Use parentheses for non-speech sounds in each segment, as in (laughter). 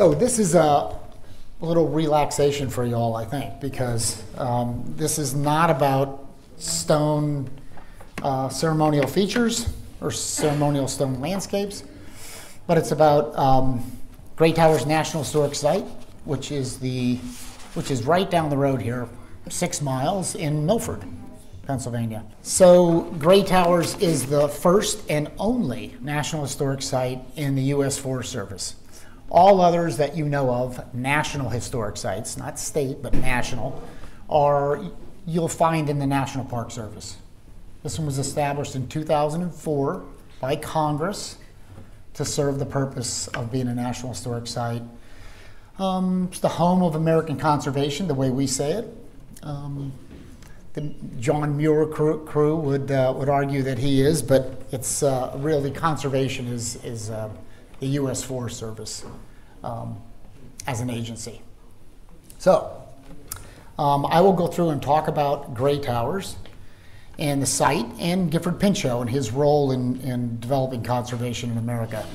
So this is a little relaxation for y'all, I think, because um, this is not about stone uh, ceremonial features or ceremonial stone landscapes, but it's about um, Grey Towers National Historic Site, which is the which is right down the road here, six miles in Milford, Pennsylvania. So Grey Towers is the first and only National Historic Site in the U.S. Forest Service. All others that you know of, national historic sites, not state, but national, are you'll find in the National Park Service. This one was established in 2004 by Congress to serve the purpose of being a National Historic Site. Um, it's the home of American conservation, the way we say it. Um, the John Muir crew, crew would uh, would argue that he is, but it's uh, really conservation is is uh, the U.S. Forest Service um, as an agency. So um, I will go through and talk about Grey Towers and the site and Gifford Pinchot and his role in, in developing conservation in America.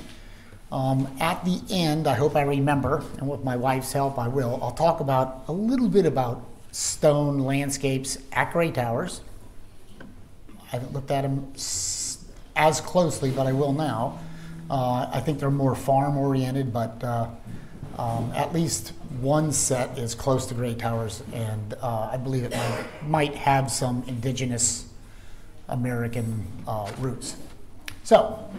Um, at the end, I hope I remember, and with my wife's help, I will. I'll talk about a little bit about stone landscapes at Grey Towers. I haven't looked at them as closely, but I will now. Uh, I think they're more farm oriented, but uh, um, at least one set is close to Grey Towers, and uh, I believe it might, might, have some indigenous American uh, roots. So,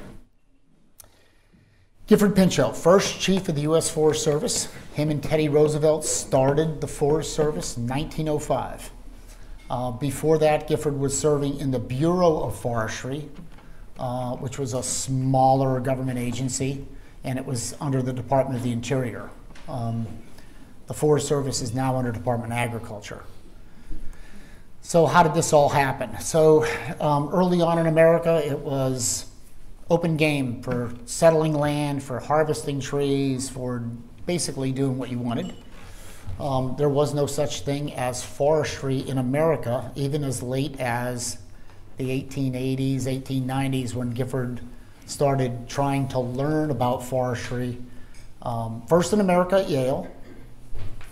Gifford Pinchot, first chief of the U.S. Forest Service. Him and Teddy Roosevelt started the Forest Service in 1905. Uh, before that, Gifford was serving in the Bureau of Forestry, uh, which was a smaller government agency, and it was under the Department of the Interior. Um, the Forest Service is now under Department of Agriculture. So, how did this all happen? So, um, early on in America, it was open game for settling land, for harvesting trees, for basically doing what you wanted. Um, there was no such thing as forestry in America, even as late as the 1880s, 1890s, when Gifford started trying to learn about forestry. Um, first in America at Yale,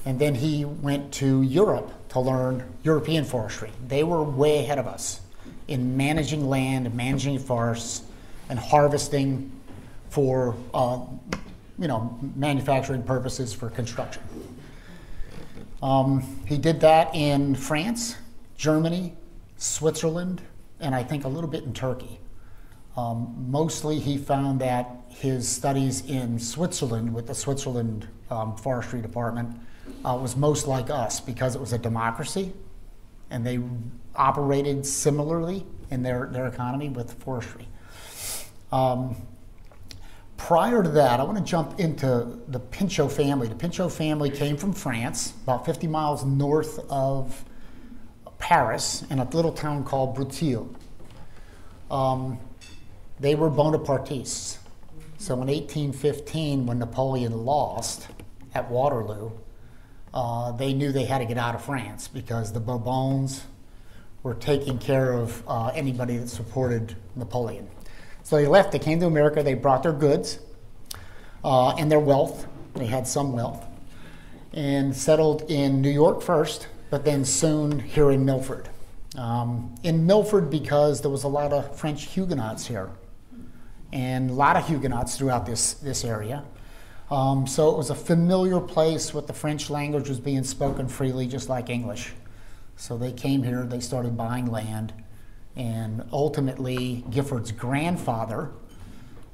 and then he went to Europe to learn European forestry. They were way ahead of us in managing land, managing forests, and harvesting for uh, you know manufacturing purposes for construction. Um, he did that in France, Germany, Switzerland, and I think a little bit in Turkey. Um, mostly, he found that his studies in Switzerland with the Switzerland um, Forestry Department uh, was most like us because it was a democracy and they operated similarly in their, their economy with forestry. Um, prior to that, I want to jump into the Pinchot family. The Pinchot family came from France, about 50 miles north of Paris in a little town called Breteuil. Um, they were Bonapartists. So in 1815, when Napoleon lost at Waterloo, uh, they knew they had to get out of France because the Bourbons were taking care of uh, anybody that supported Napoleon. So they left, they came to America, they brought their goods uh, and their wealth. They had some wealth and settled in New York first, but then soon here in Milford. Um, in Milford, because there was a lot of French Huguenots here, and a lot of Huguenots throughout this, this area. Um, so it was a familiar place with the French language was being spoken freely, just like English. So they came here, they started buying land, and ultimately, Gifford's grandfather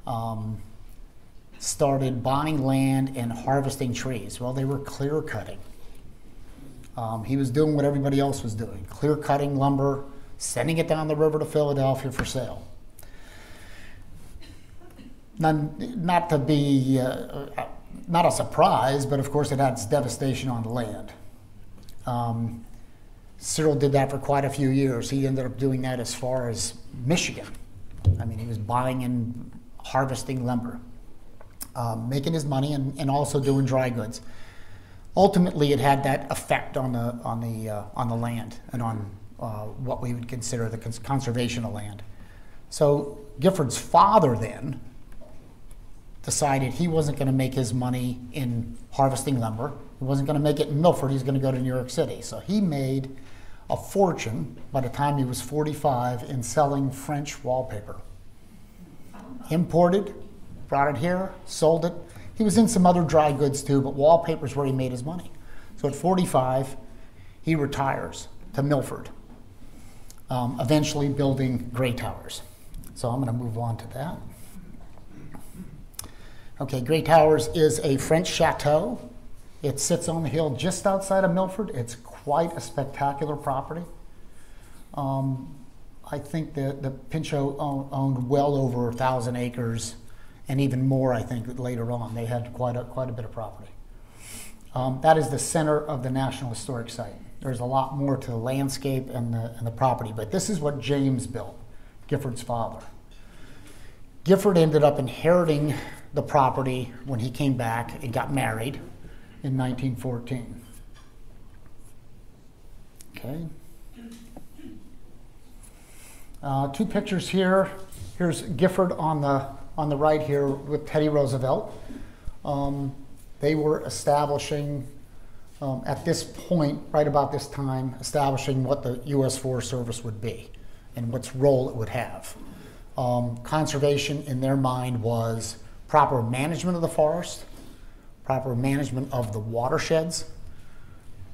um, started buying land and harvesting trees. Well, they were clear cutting. Um, he was doing what everybody else was doing clear cutting lumber, sending it down the river to Philadelphia for sale. Not, not to be, uh, uh, not a surprise, but of course it had its devastation on the land. Um, Cyrille did that for quite a few years. He ended up doing that as far as Michigan. I mean, he was buying and harvesting lumber, um, making his money, and, and also doing dry goods ultimately it had that effect on the on the uh, on the land and on uh, what we would consider the conservation of land. So Gifford's father then decided he wasn't going to make his money in harvesting lumber. He wasn't going to make it in Milford. He's going to go to New York City. So he made a fortune by the time he was 45 in selling French wallpaper. Imported, brought it here, sold it. He was in some other dry goods too, but wallpaper is where he made his money. So at 45, he retires to Milford, um, eventually building Grey Towers. So I'm going to move on to that. Okay, Grey Towers is a French chateau. It sits on the hill just outside of Milford. It's quite a spectacular property. Um, I think that the Pinchot owned well over a thousand acres, and even more. I think later on they had quite a quite a bit of property. Um, that is the center of the National Historic Site. There's a lot more to the landscape and the, and the property, but this is what James built, Gifford's father. Gifford ended up inheriting the property when he came back and got married in 1914. Okay. Uh, two pictures here. Here's Gifford on the on the right here with Teddy Roosevelt. Um, they were establishing um, at this point, right about this time, establishing what the U.S. Forest Service would be and what role it would have. Um, conservation, in their mind, was proper management of the forest, proper management of the watersheds,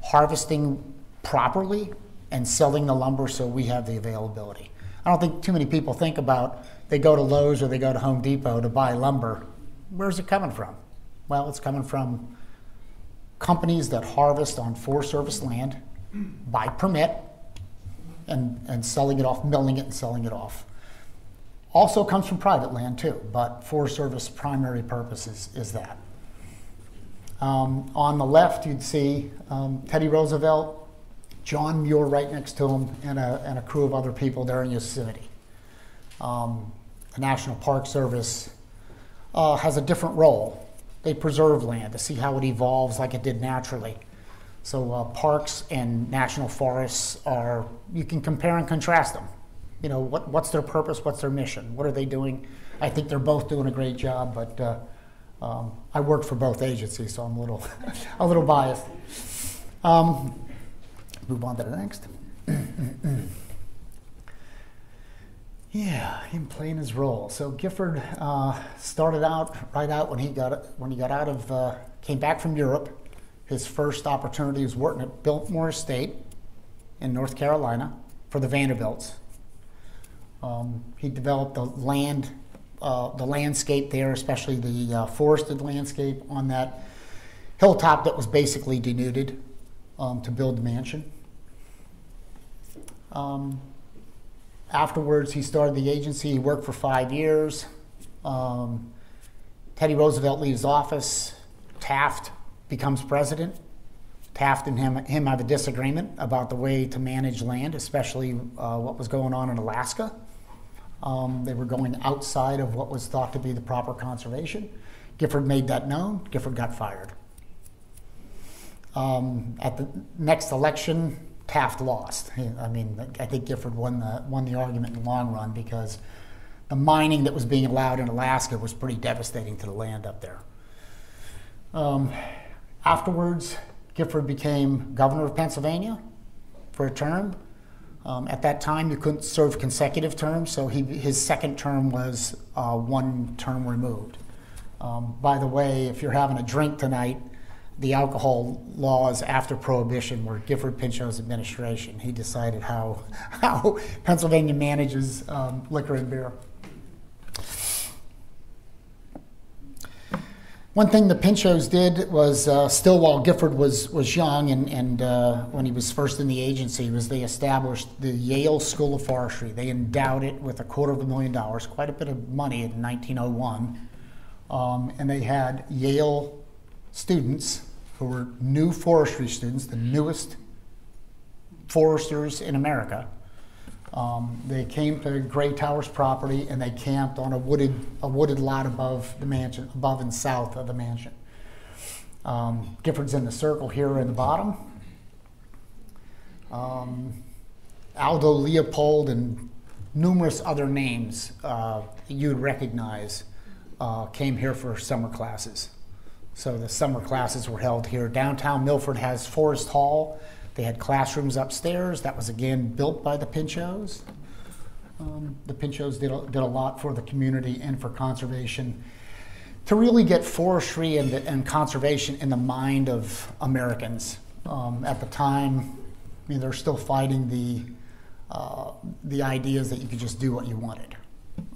harvesting properly, and selling the lumber so we have the availability. I don't think too many people think about they go to Lowe's or they go to Home Depot to buy lumber. Where's it coming from? Well, it's coming from companies that harvest on Forest Service land by permit and, and selling it off, milling it and selling it off. Also comes from private land too, but Forest Service primary purpose is, is that. Um, on the left, you'd see um, Teddy Roosevelt, John Muir right next to him, and a, and a crew of other people there in Yosemite. Um, the National Park Service uh, has a different role. They preserve land to see how it evolves like it did naturally. So uh, parks and national forests are, you can compare and contrast them you know, what, what's their purpose? What's their mission? What are they doing? I think they're both doing a great job, but uh, um, I work for both agencies, so I'm a little, (laughs) a little biased. Um, move on to the next. (clears throat) yeah, him playing his role. So Gifford uh, started out right out when he got when he got out of uh, came back from Europe. His first opportunity was working at Biltmore Estate in North Carolina for the Vanderbilts. Um, he developed the land, uh, the landscape there, especially the uh, forested landscape on that hilltop that was basically denuded um, to build the mansion. Um, afterwards, he started the agency. He worked for five years. Um, Teddy Roosevelt leaves office. Taft becomes president. Taft and him, him have a disagreement about the way to manage land, especially uh, what was going on in Alaska. Um, they were going outside of what was thought to be the proper conservation. Gifford made that known. Gifford got fired. Um, at the next election, Taft lost. I mean, I think Gifford won the won the argument in the long run because the mining that was being allowed in Alaska was pretty devastating to the land up there. Um, afterwards, Gifford became governor of Pennsylvania for a term. Um, at that time, you couldn't serve consecutive terms, so he, his second term was uh, one term removed. Um, by the way, if you're having a drink tonight, the alcohol laws after Prohibition were Gifford Pinchot's administration. He decided how, (laughs) how Pennsylvania manages um, liquor and beer. One thing the Pinchots did was uh, still while Gifford was, was young and, and uh, when he was first in the agency was they established the Yale School of Forestry. They endowed it with a quarter of a million dollars, quite a bit of money in 1901. Um, and they had Yale students who were new forestry students, the newest foresters in America, um, they came to Grey Towers property and they camped on a wooded, a wooded lot above the mansion, above and south of the mansion. Um, Gifford's in the circle here in the bottom. Um, Aldo Leopold and numerous other names uh, you'd recognize uh, came here for summer classes. So the summer classes were held here. Downtown Milford has Forest Hall. They had classrooms upstairs. That was again built by the Pinchots. Um, the Pinchots did a, did a lot for the community and for conservation to really get forestry and, and conservation in the mind of Americans. Um, at the time, I mean, they're still fighting the, uh, the ideas that you could just do what you wanted.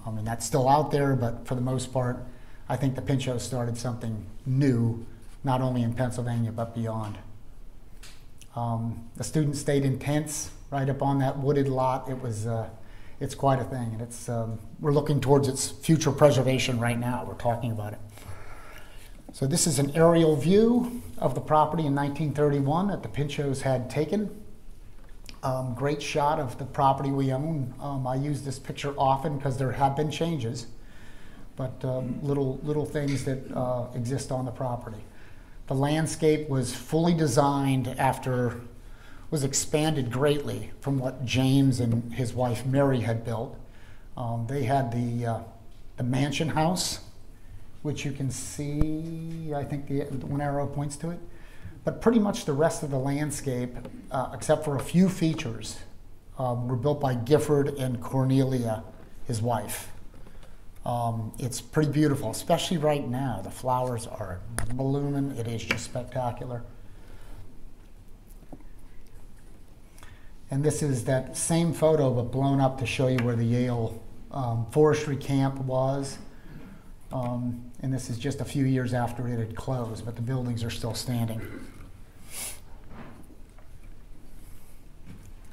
I mean, that's still out there, but for the most part, I think the Pinchots started something new, not only in Pennsylvania, but beyond. Um, the students stayed in tents right up on that wooded lot. It was, uh, it's quite a thing, and it's, um, we're looking towards its future preservation right now. We're talking about it. So this is an aerial view of the property in 1931 that the Pinchots had taken. Um, great shot of the property we own. Um, I use this picture often because there have been changes, but um, little little things that uh, exist on the property. The landscape was fully designed after was expanded greatly from what James and his wife Mary had built. Um, they had the uh, the mansion house which you can see, I think the one arrow points to it. But pretty much the rest of the landscape, uh, except for a few features, um, were built by Gifford and Cornelia, his wife. Um, it's pretty beautiful, especially right now. The flowers are blooming. It is just spectacular. And this is that same photo, but blown up to show you where the Yale um, forestry camp was. Um, and this is just a few years after it had closed, but the buildings are still standing.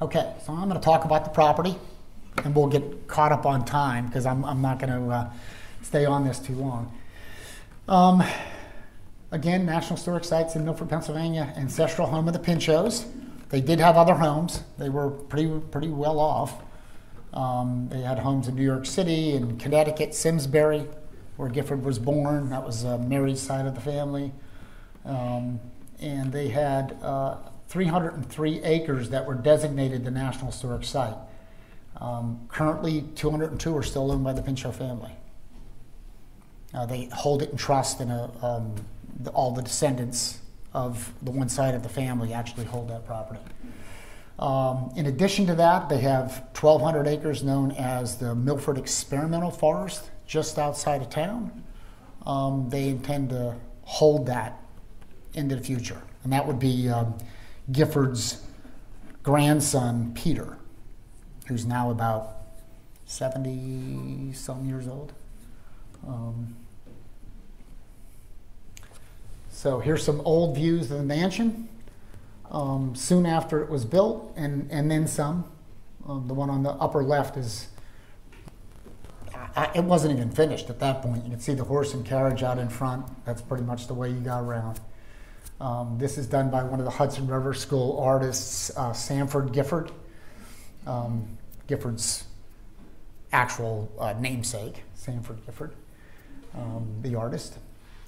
Okay, so I'm going to talk about the property, and we'll get caught up on time because I'm, I'm not going to uh, stay on this too long. Um, again, National Historic Sites in Milford, Pennsylvania, ancestral home of the Pinchots. They did have other homes. They were pretty pretty well off. Um, they had homes in New York City and Connecticut, Simsbury, where Gifford was born. That was uh, Mary's side of the family. Um, and they had uh, 303 acres that were designated the National Historic Site. Um, currently, 202 are still owned by the Pinchot family. Uh, they hold it in trust, and um, all the descendants of the one side of the family actually hold that property. Um, in addition to that, they have 1,200 acres known as the Milford Experimental Forest just outside of town. Um, they intend to hold that into the future, and that would be um, Gifford's grandson, Peter, who's now about 70 some years old. Um, so here's some old views of the mansion. Um, soon after it was built, and, and then some. Um, the one on the upper left is I, it wasn't even finished at that point. You can see the horse and carriage out in front. That's pretty much the way you got around. Um, this is done by one of the Hudson River School artists, uh, Sanford Gifford. Um, Gifford's actual uh, namesake, Sanford Gifford, um, the artist.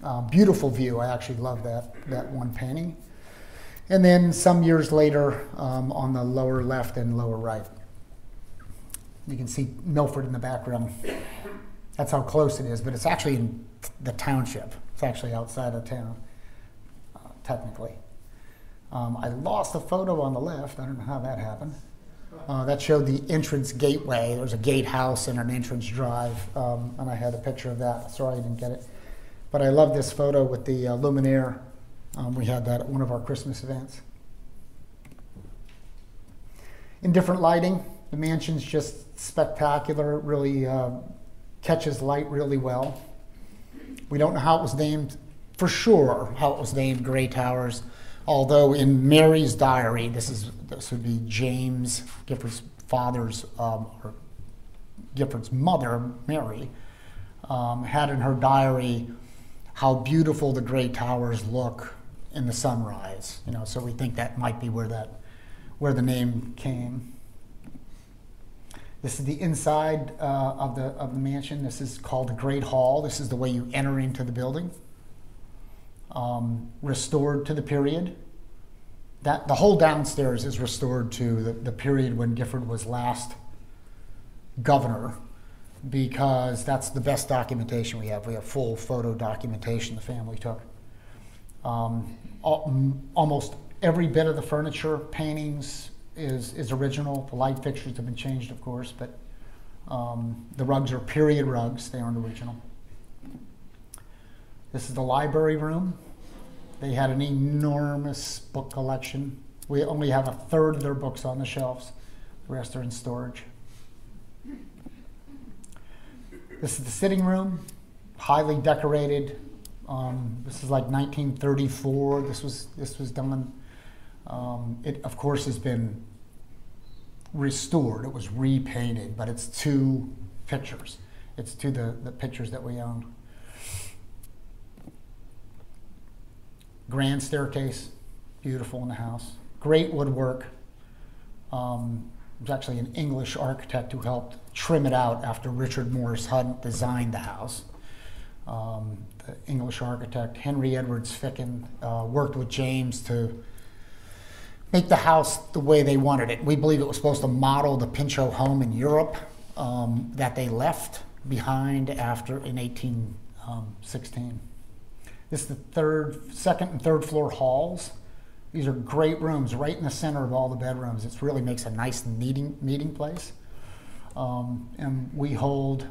Uh, beautiful view. I actually love that, that one painting. And then some years later, um, on the lower left and lower right, you can see Milford in the background. That's how close it is, but it's actually in the township. It's actually outside of town, uh, technically. Um, I lost a photo on the left. I don't know how that happened. Uh, that showed the entrance gateway. There's a gatehouse and an entrance drive, um, and I had a picture of that. Sorry I didn't get it. But I love this photo with the uh, luminaire. Um, we had that at one of our Christmas events. In different lighting, the mansion's just spectacular. It really uh, catches light really well. We don't know how it was named for sure, how it was named Grey Towers. Although in Mary's diary, this is this would be James Gifford's father's um, or Gifford's mother, Mary, um, had in her diary how beautiful the great Towers look in the sunrise. You know, so we think that might be where that where the name came. This is the inside uh, of, the, of the mansion. This is called the Great Hall. This is the way you enter into the building. Um, restored to the period. That, the whole downstairs is restored to the, the period when Gifford was last governor. because that's the best documentation we have. We have full photo documentation the family took. Um, al- almost every bit of the furniture, paintings is, is original. The light fixtures have been changed, of course, but um, the rugs are period rugs, they aren't original. This is the library room. They had an enormous book collection. We only have a third of their books on the shelves, the rest are in storage. This is the sitting room, highly decorated. Um, this is like 1934. This was this was done. Um, it of course has been restored. It was repainted, but it's two pictures. It's to the, the pictures that we owned. Grand staircase, beautiful in the house. Great woodwork. Um, it was actually an English architect who helped trim it out after Richard Morris Hunt designed the house. Um, the English architect Henry Edwards Ficken uh, worked with James to make the house the way they wanted it. We believe it was supposed to model the Pinchot home in Europe um, that they left behind after in 1816. This is the third, second, and third floor halls. These are great rooms right in the center of all the bedrooms. It really makes a nice meeting meeting place. Um, and we hold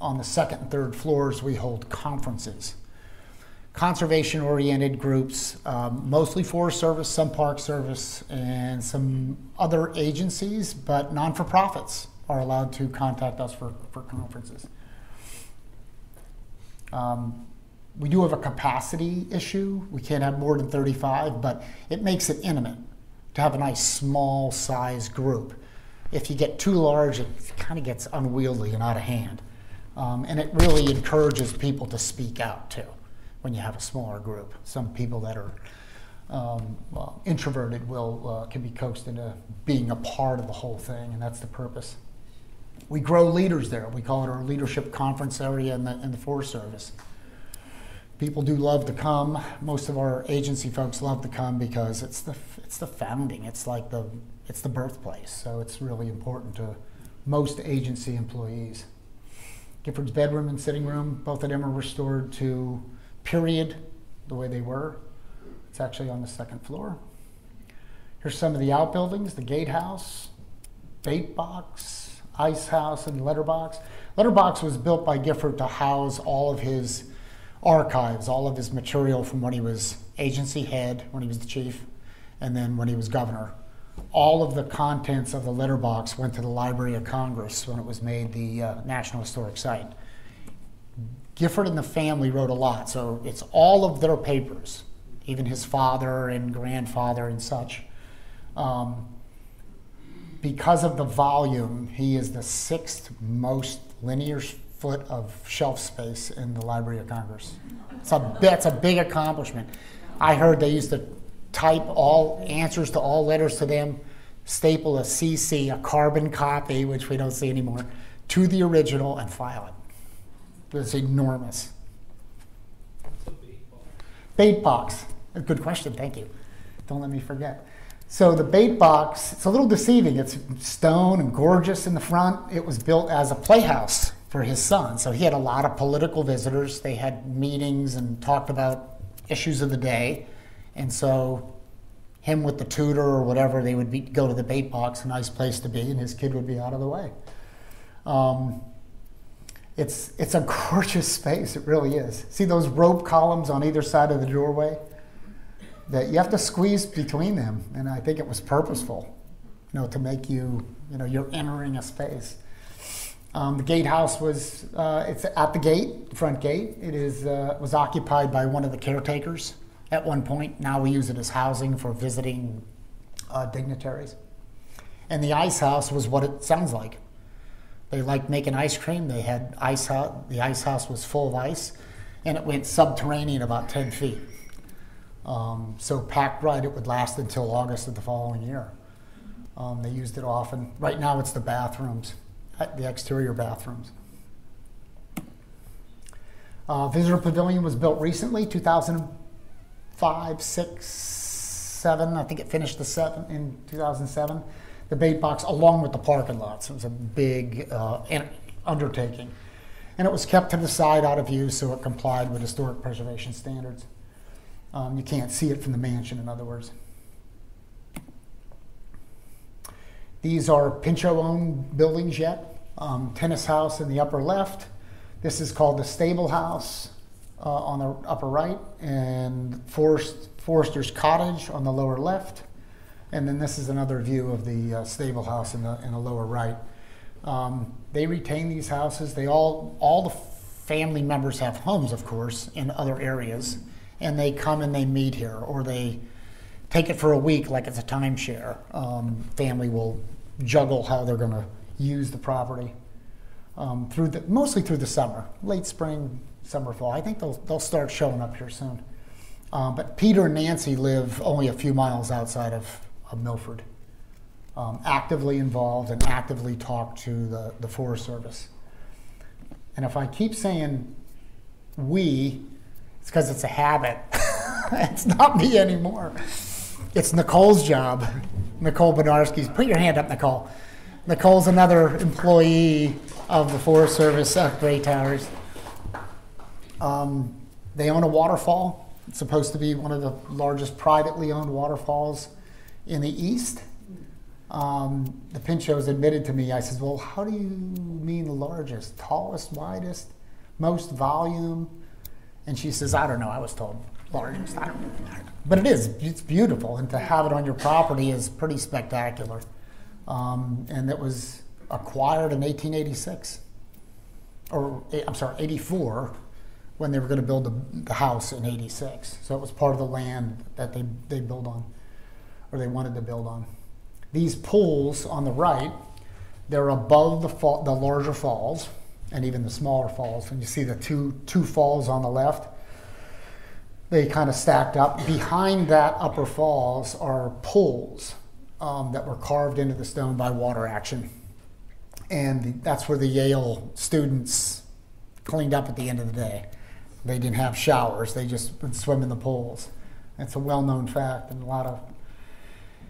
on the second and third floors. We hold conferences conservation oriented groups, um, mostly Forest Service, some Park Service, and some other agencies, but non for profits are allowed to contact us for, for conferences. Um, we do have a capacity issue. We can't have more than 35, but it makes it intimate to have a nice small size group. If you get too large, it kind of gets unwieldy and out of hand. Um, and it really encourages people to speak out too when you have a smaller group. Some people that are um, well, introverted will uh, can be coaxed into being a part of the whole thing, and that's the purpose. We grow leaders there. We call it our leadership conference area in the, in the Forest Service. People do love to come. Most of our agency folks love to come because it's the it's the founding. It's like the it's the birthplace. So it's really important to most agency employees. Gifford's bedroom and sitting room, both of them are restored to period the way they were. It's actually on the second floor. Here's some of the outbuildings the gatehouse, bait box, ice house, and letterbox. Letterbox was built by Gifford to house all of his archives, all of his material from when he was agency head, when he was the chief, and then when he was governor. All of the contents of the letterbox went to the Library of Congress when it was made the uh, National Historic Site. Gifford and the family wrote a lot, so it's all of their papers, even his father and grandfather and such. Um, because of the volume, he is the sixth most linear foot of shelf space in the Library of Congress. It's a, that's a big accomplishment. I heard they used to type all answers to all letters to them, staple a CC, a carbon copy, which we don't see anymore, to the original and file it. It's enormous. Bait box. A good question, thank you. Don't let me forget. So the bait box, it's a little deceiving. It's stone and gorgeous in the front. It was built as a playhouse for his son. So he had a lot of political visitors. They had meetings and talked about issues of the day. And so him with the tutor or whatever, they would be, go to the bait box, a nice place to be, and his kid would be out of the way. Um, it's, it's a (laughs) gorgeous space, it really is. See those rope columns on either side of the doorway? That you have to squeeze between them, and I think it was purposeful, you know, to make you, you know, you're entering a space. Um, the gatehouse was, uh, it's at the gate, the front gate. It is, uh, was occupied by one of the caretakers at one point. Now we use it as housing for visiting uh, dignitaries. And the ice house was what it sounds like. They liked making ice cream. They had ice. The ice house was full of ice, and it went subterranean about 10 feet. Um, so packed right, it would last until August of the following year. Um, they used it often. Right now, it's the bathrooms, the exterior bathrooms. Uh, visitor pavilion was built recently, 2005, six, seven. I think it finished the seven in 2007. The bait box, along with the parking lots, it was a big uh, undertaking. And it was kept to the side out of view so it complied with historic preservation standards. Um, you can't see it from the mansion, in other words. These are Pinchot owned buildings yet. Um, tennis house in the upper left. This is called the stable house uh, on the upper right, and Forrest, Forrester's cottage on the lower left. And then this is another view of the uh, stable house in the, in the lower right. Um, they retain these houses. They all, all the family members have homes, of course, in other areas, and they come and they meet here, or they take it for a week like it's a timeshare. Um, family will juggle how they're going to use the property um, through the, mostly through the summer, late spring, summer, fall. I think they'll, they'll start showing up here soon. Um, but Peter and Nancy live only a few miles outside of, of Milford, um, actively involved and actively talk to the, the Forest Service. And if I keep saying we, it's because it's a habit. (laughs) it's not me anymore. It's Nicole's job. Nicole Benarski's. Put your hand up, Nicole. Nicole's another employee of the Forest Service at Grey Towers. Um, they own a waterfall. It's supposed to be one of the largest privately owned waterfalls in the East. Um, the Pinchots admitted to me, I said, Well, how do you mean the largest? Tallest, widest, most volume? And she says, I don't know. I was told largest. I don't know. But it is. It's beautiful. And to have it on your property is pretty spectacular. Um, and it was acquired in 1886, or eh, I'm sorry, 84, when they were going to build the, the house in 86. So it was part of the land that they, they built on, or they wanted to build on. These pools on the right, they're above the, the larger falls and even the smaller falls. And you see the two, two falls on the left, they kind of stacked up. Behind that upper falls are pools um, that were carved into the stone by water action. And the, that's where the Yale students cleaned up at the end of the day. They didn't have showers, they just would swim in the pools. That's a well known fact, and a lot of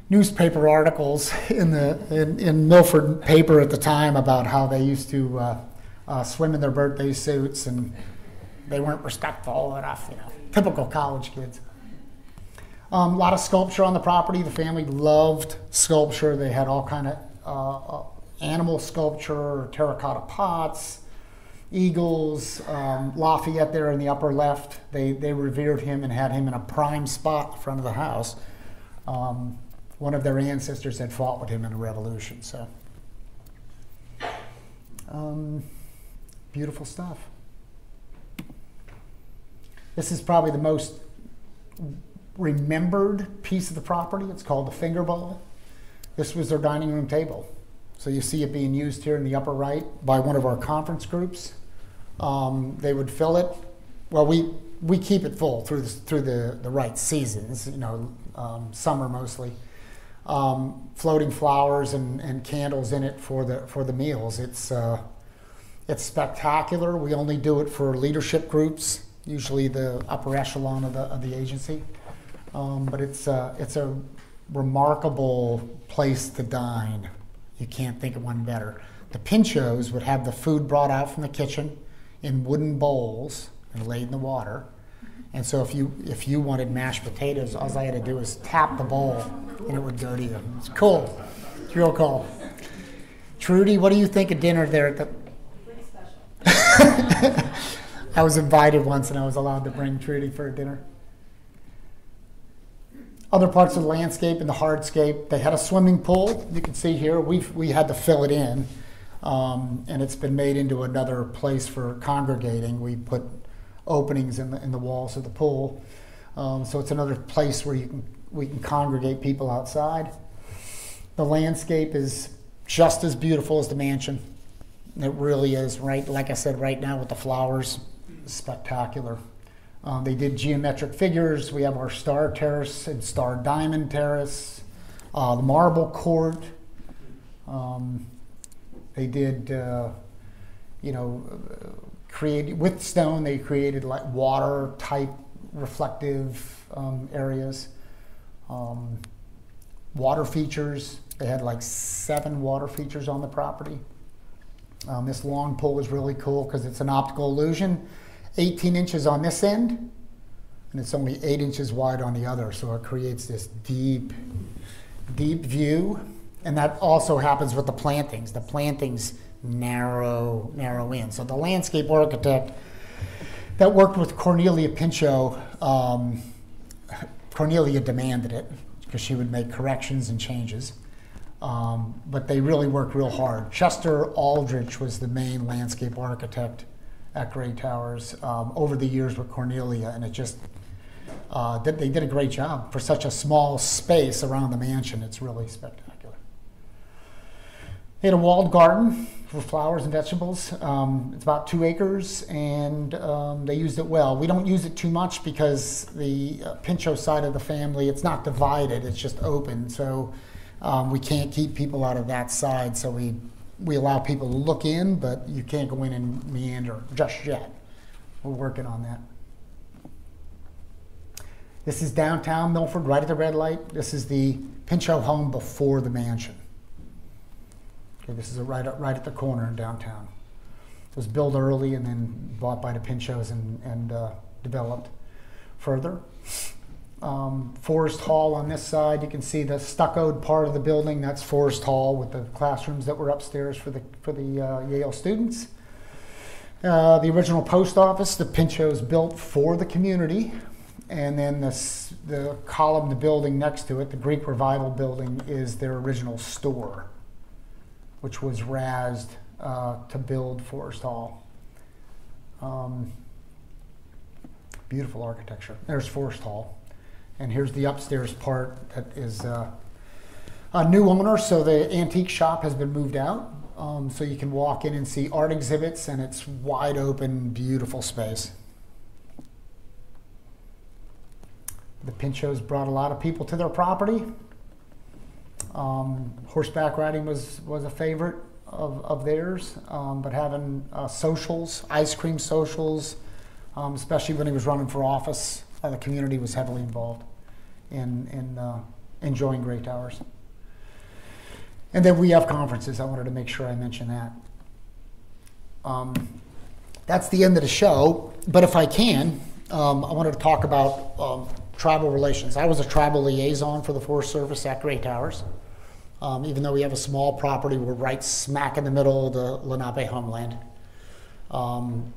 newspaper articles in the in, in Milford paper at the time about how they used to uh, uh, swim in their birthday suits and they weren't respectful enough, you know, typical college kids. Um, a lot of sculpture on the property. The family loved sculpture. They had all kind of uh, uh, animal sculpture, terracotta pots, eagles. Um, Lafayette there in the upper left. They they revered him and had him in a prime spot in front of the house. Um, one of their ancestors had fought with him in a revolution. So um, beautiful stuff. This is probably the most remembered piece of the property. It's called the finger bowl. This was their dining room table. So you see it being used here in the upper right by one of our conference groups. Um, they would fill it. Well, we we keep it full through the, through the, the right seasons. You know, um, summer mostly. Um, floating flowers and, and candles in it for the for the meals. It's uh, it's spectacular. We only do it for leadership groups, usually the upper echelon of the of the agency. Um, but it's uh, it's a remarkable place to dine. You can't think of one better. The Pinchots would have the food brought out from the kitchen in wooden bowls and laid in the water. And so if you if you wanted mashed potatoes, all I had to do was tap the bowl and it would go to you. It's cool. It's real cool. Trudy, what do you think of dinner there at the Pretty special. (laughs) I was invited once and I was allowed to bring Trudy for a dinner. Other parts of the landscape and the hardscape, they had a swimming pool. You can see here, we've, we had to fill it in. Um, and it's been made into another place for congregating. We put openings in the, in the walls of the pool. Um, so it's another place where you can, we can congregate people outside. The landscape is just as beautiful as the mansion. It really is, right? Like I said, right now with the flowers, spectacular. Um, they did geometric figures. We have our star terrace and star diamond terrace, uh, the marble court. Um, they did, uh, you know, uh, create with stone. They created like water type reflective um, areas, um, water features. They had like seven water features on the property. Um, this long pole is really cool because it's an optical illusion. 18 inches on this end, and it's only 8 inches wide on the other, so it creates this deep, deep view. And that also happens with the plantings. The plantings narrow, narrow in. So the landscape architect that worked with Cornelia Pinchot, um, Cornelia demanded it because she would make corrections and changes. Um, but they really worked real hard. Chester Aldrich was the main landscape architect at Grey Towers um, over the years with Cornelia, and it just uh, they did a great job for such a small space around the mansion. It's really spectacular. They had a walled garden for flowers and vegetables. Um, it's about two acres, and um, they used it well. We don't use it too much because the uh, side of the family, it's not divided; it's just open. So um, we can't keep people out of that side. So we we allow people to look in, but you can't go in and meander just yet. We're working on that. This is downtown Milford, right at the red light. This is the Pinchot home before the mansion. Okay, this is a right, right at the corner in downtown. It was built early and then bought by the Pinchots and, and uh, developed further. Um, Forest Hall on this side, you can see the stuccoed part of the building. That's Forest Hall with the classrooms that were upstairs for the, for the uh, Yale students. Uh, the original post office, the Pinchots built for the community. And then this, the column, the building next to it, the Greek Revival building, is their original store, which was razed uh, to build Forest Hall. Um, beautiful architecture. There's Forest Hall. And here's the upstairs part that is uh, a new owner, so the antique shop has been moved out. Um, so you can walk in and see art exhibits, and it's wide open, beautiful space. The Pinchots brought a lot of people to their property. Um, horseback riding was, was a favorite of, of theirs, um, but having uh, socials, ice cream socials, um, especially when he was running for office, uh, the community was heavily involved in, in uh, enjoying great Towers. And then we have conferences. I wanted to make sure I mention that. Um, that's the end of the show. But if I can, um, I wanted to talk about um, tribal relations. I was a tribal liaison for the Forest Service at Great Towers. Um, even though we have a small property, we're right smack in the middle of the Lenape homeland. Um,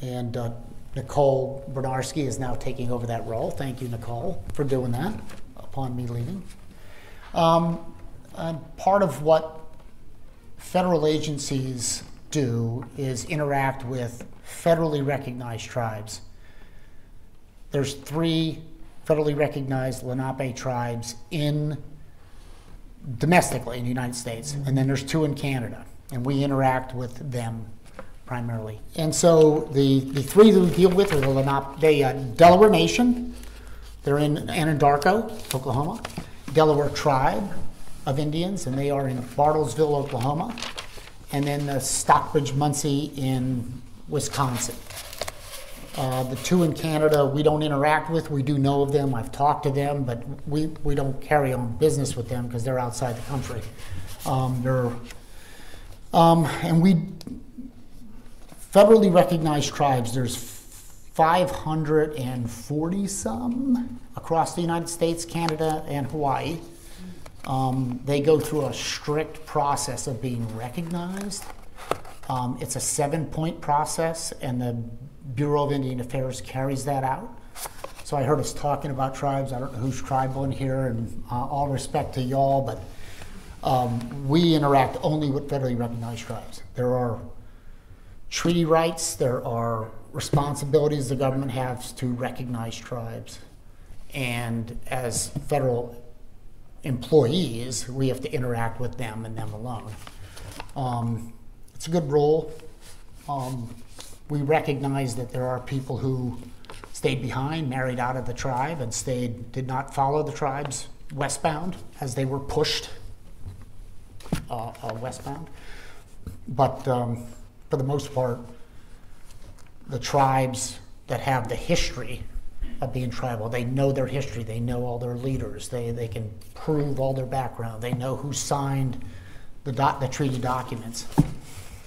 and uh, Nicole Bernarski is now taking over that role. Thank you, Nicole, for doing that upon me leaving. Um, and part of what federal agencies do is interact with federally recognized tribes. There's three federally recognized Lenape tribes in domestically in the United States, and then there's two in Canada, and we interact with them primarily. And so the, the three that we deal with are the Lenape, the uh, Delaware Nation, they're in Anadarko, Oklahoma, Delaware Tribe of Indians, and they are in Bartlesville, Oklahoma, and then the Stockbridge Munsee in Wisconsin. Uh, the two in Canada we don't interact with. We do know of them. I've talked to them, but we, we don't carry on business with them because they're outside the country. Um, they're, um, and we federally recognized tribes. There's 540 some across the United States, Canada, and Hawaii. Um, they go through a strict process of being recognized. Um, it's a seven point process, and the Bureau of Indian Affairs carries that out. So I heard us talking about tribes. I don't know who's tribal in here, and uh, all respect to y'all, but um, we interact only with federally recognized tribes. There are treaty rights, there are responsibilities the government has to recognize tribes. And as federal employees, we have to interact with them and them alone. Um, it's a good role. Um, we recognize that there are people who stayed behind, married out of the tribe, and stayed, did not follow the tribes westbound as they were pushed uh, uh, westbound. But um, for the most part, the tribes that have the history of being tribal, they know their history, they know all their leaders, they, they can prove all their background, they know who signed the, doc, the treaty documents.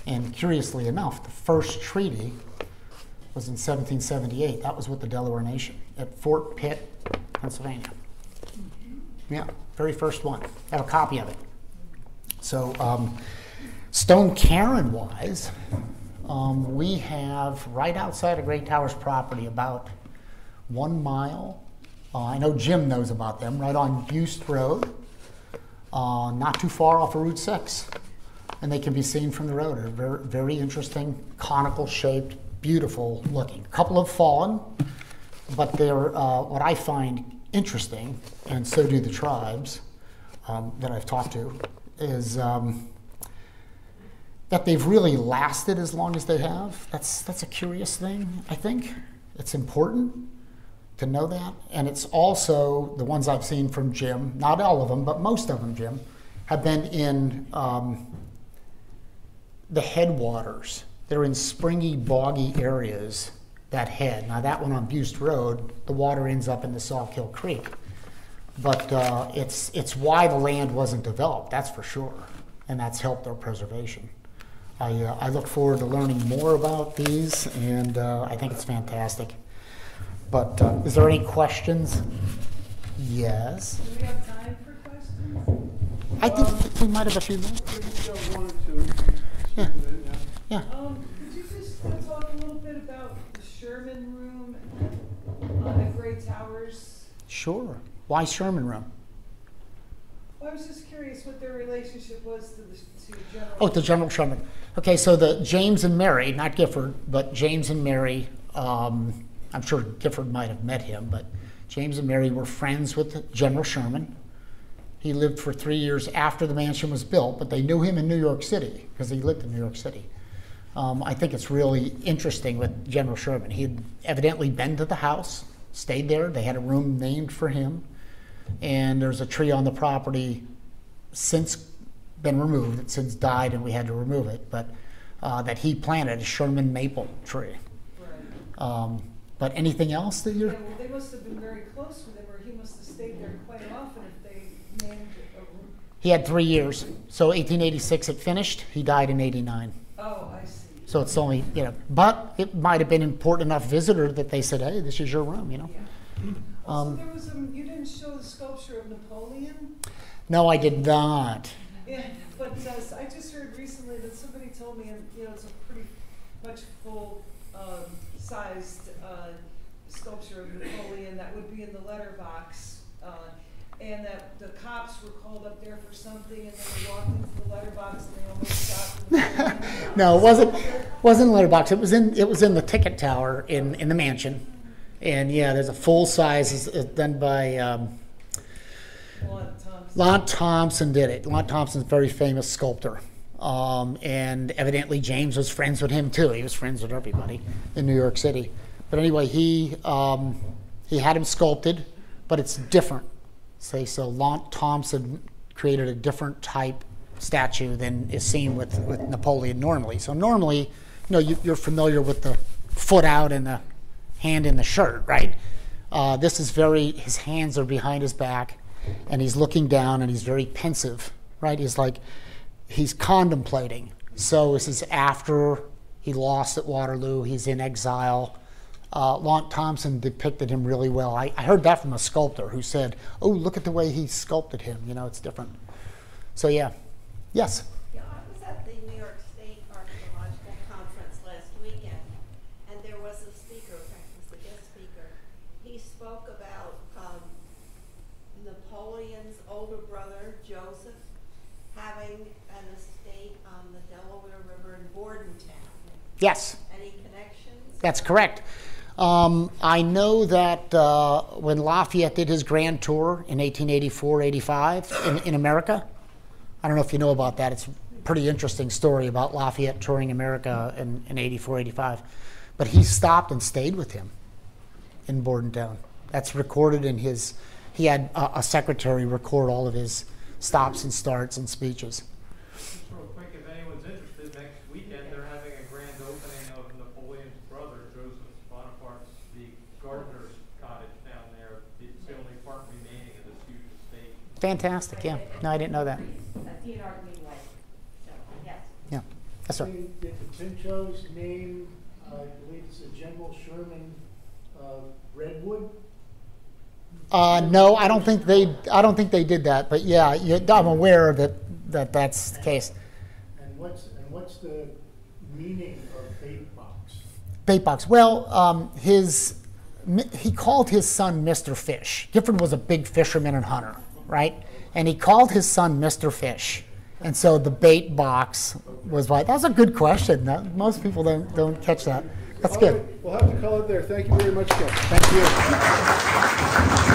And curiously enough, the first treaty was in 1778. That was with the Delaware Nation at Fort Pitt, Pennsylvania. Yeah, very first one. I have a copy of it. So, um, Stone Cairn wise, um, we have right outside of Grey Towers property about one mile. Uh, I know Jim knows about them, right on Buste Road, uh, not too far off of Route 6. And they can be seen from the road. They're very, very interesting, conical shaped, beautiful looking. A couple have fallen, but they're uh, what I find interesting, and so do the tribes um, that I've talked to, is um, that they've really lasted as long as they have. That's that's a curious thing. I think it's important to know that, and it's also the ones I've seen from Jim. Not all of them, but most of them, Jim, have been in um, the headwaters. They're in springy, boggy areas that head. Now, that one on Buste Road, the water ends up in the Sawkill Creek. But uh, it's, it's why the land wasn't developed, that's for sure. And that's helped their preservation. I, uh, I look forward to learning more about these, and uh, I think it's fantastic. But uh, is there any questions? Yes. Do we have time for questions? I think we might have a few minutes. Yeah. Yeah. Um, could you just talk a little bit about the Sherman Room uh, at Grey Towers? Sure. Why Sherman Room? Well, I was just curious what their relationship was to the, to General. Oh, to General Sherman. Okay, so the James and Mary, not Gifford, but James and Mary. Um, I'm sure Gifford might have met him, but James and Mary were friends with General Sherman. He lived for three years after the mansion was built, but they knew him in New York City because he lived in New York City. Um, I think it's really interesting with General Sherman. He had evidently been to the house, stayed there. They had a room named for him, and there's a tree on the property since been removed. It's since died, and we had to remove it. But uh, that he planted a Sherman maple tree. Right. Um, but anything else that you're? well, they must have been very close with him, or he must have stayed there quite often if they named a room. He had three years. So 1886 it finished. He died in 89. Oh, I see. So it's only you know, but it might have been an important enough visitor that they said, "Hey, this is your room," you know. Yeah. Also, Um, there was a, you didn't show the sculpture of Napoleon? No, I did not. Yeah, but uh, I just heard recently that somebody told me, and you know, it's a pretty much full um, sized uh, sculpture of Napoleon that would be in the letterbox. Uh, and that the cops were called up there for something, and then they walked into the letterbox and they almost shot (laughs) the No, it wasn't wasn't letterbox. It was in it was in the ticket tower in in the mansion. And yeah, there's a full size is is done by um, Thompson. Launt Thompson did it. Launt Thompson's a very famous sculptor. Um, and evidently James was friends with him too. He was friends with everybody in New York City. But anyway, he um, he had him sculpted, but it's different. Say so. Launt Thompson created a different type statue than is seen with, with Napoleon normally. So normally, you know, you, you're familiar with the foot out and the hand in the shirt, right? Uh, this is very. His hands are behind his back, and he's looking down, and he's very pensive, right? He's like he's contemplating. So this is after he lost at Waterloo. He's in exile. Uh, Thompson depicted him really well. I, I heard that from a sculptor who said, "Oh, look at the way he sculpted him. You know, it's different." So yeah, yes. Yeah, I was at the New York State Archaeological Conference last weekend, and there was a speaker, in fact, he was the guest speaker. He spoke about, um, Napoleon's older brother, Joseph, having an estate on the Delaware River in Bordentown. Yes. Any connections? That's correct. Um, I know that uh, when Lafayette did his grand tour in 1884 85 in, in America, I don't know if you know about that. It's a pretty interesting story about Lafayette touring America in, in 84 85. But he stopped and stayed with him in Bordentown. That's recorded in his, he had a, a secretary record all of his stops and starts and speeches. Just real quick, if anyone's interested, next weekend, they're having a grand opening of Napoleon's brother, Joseph Bonaparte's, the gardener's cottage down there. It's the only part remaining of this huge estate. Fantastic, yeah. No, I didn't know that. Theodore Greenway, so, yes. Yeah. Yes, sir. The Pinchots name, I believe it's a General Sherman, uh, Redwood? Uh, no, I don't think they. I don't think they did that. But yeah, you, I'm aware that that that's the case. And what's, and what's the meaning of bait box? Bait box. Well, um, his he called his son Mr. Fish. Gifford was a big fisherman and hunter, right? And he called his son Mr. Fish. And so the bait box was why. That's a good question. That, most people don't don't catch that. That's good. We'll have to call it there. Thank you very much, Ken. Thank you.